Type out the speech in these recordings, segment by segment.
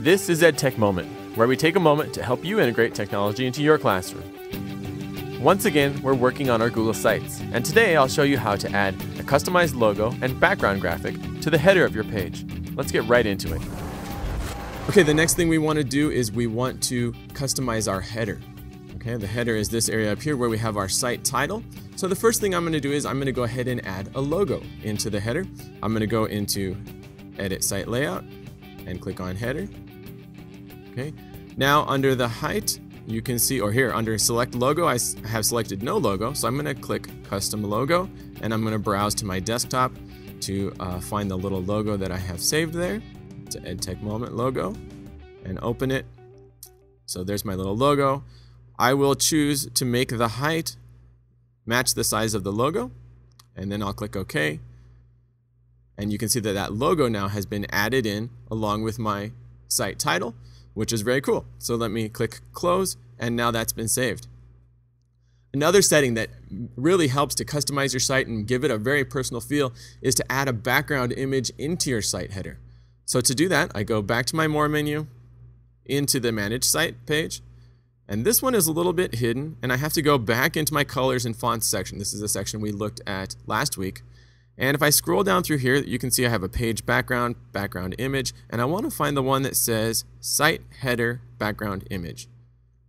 This is EdTech Moment, where we take a moment to help you integrate technology into your classroom. Once again, we're working on our Google Sites, and today I'll show you how to add a customized logo and background graphic to the header of your page. Let's get right into it. Okay, the next thing we want to do is we want to customize our header. Okay, the header is this area up here where we have our site title. So the first thing I'm going to do is I'm going to go ahead and add a logo into the header. I'm going to go into Edit Site Layout and click on Header. Okay. Now under the height, you can see, or here under select logo, I have selected no logo. So I'm going to click custom logo and I'm going to browse to my desktop to uh, find the little logo that I have saved there. It's an EdTech Moment logo and open it. So there's my little logo. I will choose to make the height match the size of the logo and then I'll click OK. And you can see that that logo now has been added in along with my site title which is very cool. So let me click close and now that's been saved. Another setting that really helps to customize your site and give it a very personal feel is to add a background image into your site header. So to do that, I go back to my More menu, into the Manage Site page, and this one is a little bit hidden, and I have to go back into my Colors and Fonts section. This is a section we looked at last week. And if I scroll down through here, you can see I have a page background, background image, and I want to find the one that says Site Header Background Image.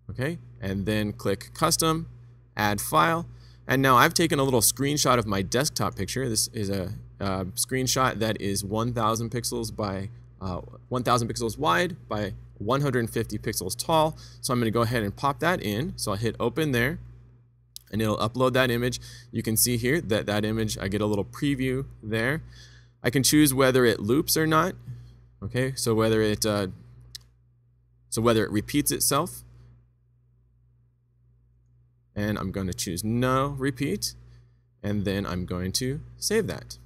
Okay, and then click Custom, Add File, and now I've taken a little screenshot of my desktop picture. This is a, screenshot that is 1,000 pixels by uh, 1,000 pixels wide by 150 pixels tall. So I'm going to go ahead and pop that in. So I'll hit Open there and it'll upload that image. You can see here that that image, I get a little preview there. I can choose whether it loops or not. Okay, so whether it uh, so whether it repeats itself. And I'm going to choose no repeat. And then I'm going to save that.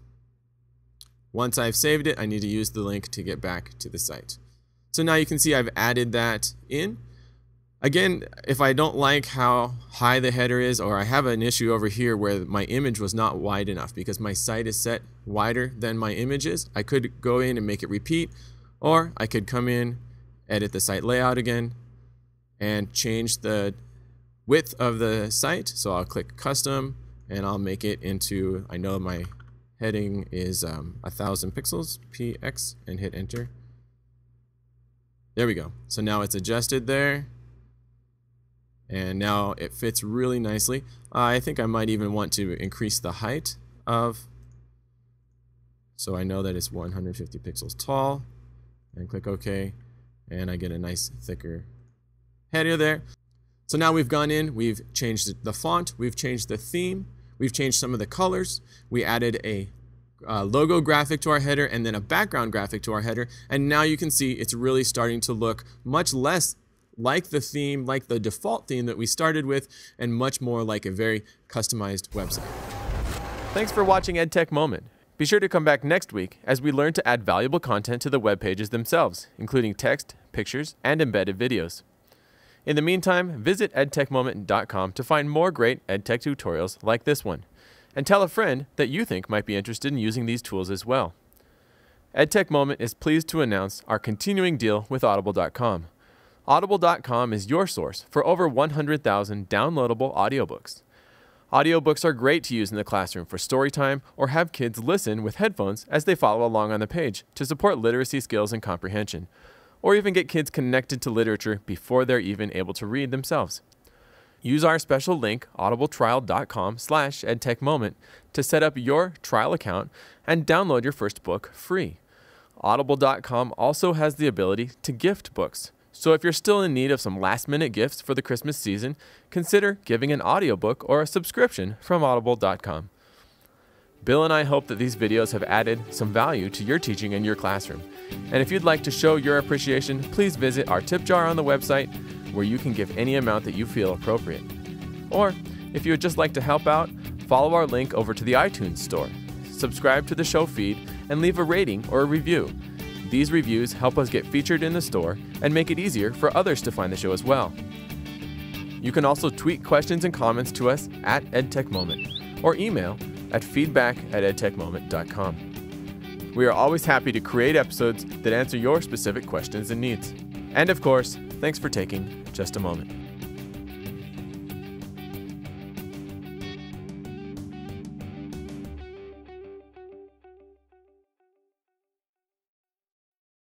Once I've saved it, I need to use the link to get back to the site. So now you can see I've added that in. Again, if I don't like how high the header is, or I have an issue over here where my image was not wide enough because my site is set wider than my image is, I could go in and make it repeat, or I could come in, edit the site layout again, and change the width of the site. So I'll click custom, and I'll make it into, I know my heading is um, 1000 pixels, px, and hit enter. There we go. So now it's adjusted there and now it fits really nicely. I think I might even want to increase the height of so I know that it's 150 pixels tall and click OK and I get a nice thicker header there. So now we've gone in, we've changed the font, we've changed the theme, we've changed some of the colors, we added a uh, logo graphic to our header and then a background graphic to our header and now you can see it's really starting to look much less like the theme, like the default theme that we started with, and much more like a very customized website. Thanks for watching EdTech Moment. Be sure to come back next week as we learn to add valuable content to the web pages themselves, including text, pictures, and embedded videos. In the meantime, visit edtechmoment.com to find more great EdTech tutorials like this one. And tell a friend that you think might be interested in using these tools as well. EdTech Moment is pleased to announce our continuing deal with Audible.com. Audible.com is your source for over 100,000 downloadable audiobooks. Audiobooks are great to use in the classroom for story time or have kids listen with headphones as they follow along on the page to support literacy skills and comprehension, or even get kids connected to literature before they're even able to read themselves. Use our special link, audibletrial.com slash edtechmoment, to set up your trial account and download your first book free. Audible.com also has the ability to gift books. So if you're still in need of some last minute gifts for the Christmas season, consider giving an audiobook or a subscription from audible.com. Bill and I hope that these videos have added some value to your teaching in your classroom. And if you'd like to show your appreciation, please visit our tip jar on the website where you can give any amount that you feel appropriate. Or if you would just like to help out, follow our link over to the iTunes store, subscribe to the show feed, and leave a rating or a review. These reviews help us get featured in the store and make it easier for others to find the show as well. You can also tweet questions and comments to us at EdTechMoment or email at feedback at edtechmoment.com. We are always happy to create episodes that answer your specific questions and needs. And of course, thanks for taking just a moment.